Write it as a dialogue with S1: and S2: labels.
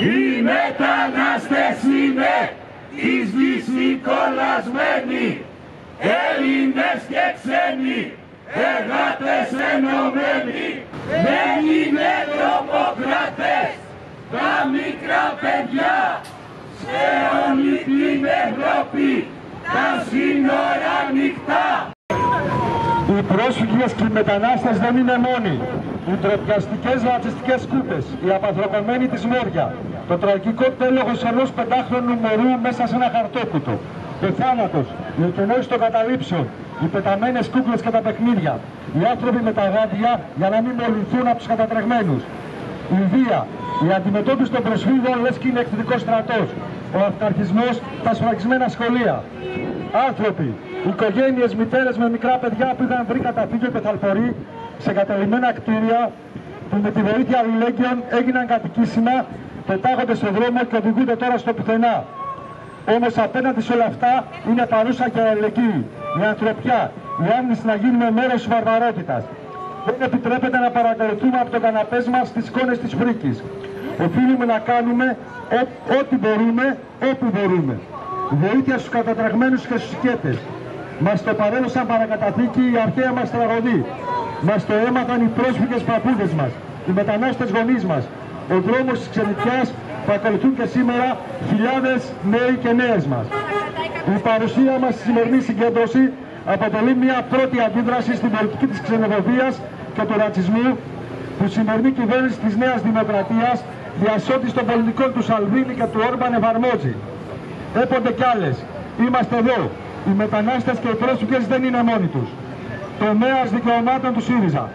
S1: Οι μετανάστες είναι της γης οι κολλασμένοι, Έλληνες και ξένοι, εργάτες ενωμένοι, δεν είναι τρομοκράτες, τα μικρά παιδιά, σε όλη την Ευρώπη, τα σύνορα ανοιχτά.
S2: Οι πρόσφυγες και οι μετανάστες δεν είναι μόνοι. Οι τροπιαστικές ρατσιστικές σκούπες, η απανθρωπεμένη της Μόρια, το τραγικό τέλος ενός πεντάχρονου μωρού μέσα σε ένα χαρτόκουτο, ο θάνατος, οι εκενώσεις των καταλήψεων, οι πεταμένες κούκλες και τα παιχνίδια, οι άνθρωποι με τα γάντια για να μην μολυνθούν από τους κατατρεγμένους, η βία, η αντιμετώπιση των προσφύγων λες και είναι εχθρικός στρατός, ο αυταρχισμός, τα σφραγισμένα σχολεία, άνθρωποι, οικογένειες, μητέρες με μικρά παιδιά που είχαν βρει καταφύγιο και θαλπορεί σε κατελημένα κτίρια που με τη βοήθεια αλληλέγγυων έγιναν κατοικήσιμα, πετάγονται στον δρόμο και οδηγούνται τώρα στο πουθενά. Όμως απέναντι σε όλα αυτά είναι παρούσα και η αλληλεγγύη, η ανθρωπιά, η άρνηση να γίνουμε μέρος της βαρβαρότητας. Δεν επιτρέπεται να παρακολουθούμε από τον καναπές μας τις εικόνες της φρίκης. Οφείλουμε να κάνουμε ό,τι μπορούμε, όπου μπορούμε. Βοήθεια στους κατατραγμένους και στους οικέτες. Μας το παρέδωσαν παρακαταθήκη η αρχαία μας τραγωδή. Μας το έμαθαν οι πρόσφυγες παππούδες μας, οι μετανάστες γονείς μας. Ο δρόμος της ξενιτιάς που ακολουθούν και σήμερα χιλιάδες νέοι και νέες μας. Η παρουσία μας στη σημερινή συγκέντρωση αποτελεί μια πρώτη αντίδραση στην πολιτική της ξενοδοχείας και του ρατσισμού που η σημερινή κυβέρνηση της Νέας Δημοκρατίας διασώτη των πολιτικών του Σαλβίνη και του Όρμπαν εφαρμόζει. Έπονται κι άλλες. Είμαστε εδώ. Οι μετανάστες και οι πρόσφυγες δεν είναι μόνοι τους. Τομέας δικαιωμάτων του ΣΥΡΙΖΑ.